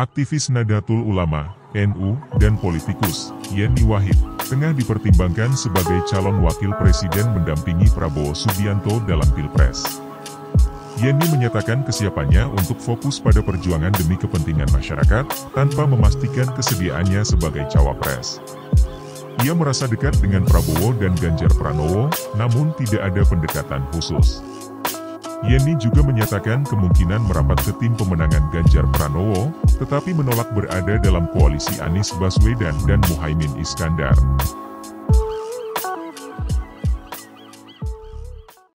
Aktivis Nadatul Ulama, NU, dan politikus, Yeni Wahid, tengah dipertimbangkan sebagai calon wakil presiden mendampingi Prabowo Subianto dalam Pilpres. Yeni menyatakan kesiapannya untuk fokus pada perjuangan demi kepentingan masyarakat, tanpa memastikan kesediaannya sebagai cawapres. Ia merasa dekat dengan Prabowo dan Ganjar Pranowo, namun tidak ada pendekatan khusus. Yeni juga menyatakan kemungkinan merapat ke tim pemenangan Ganjar Pranowo, tetapi menolak berada dalam koalisi Anies Baswedan dan Muhaimin Iskandar.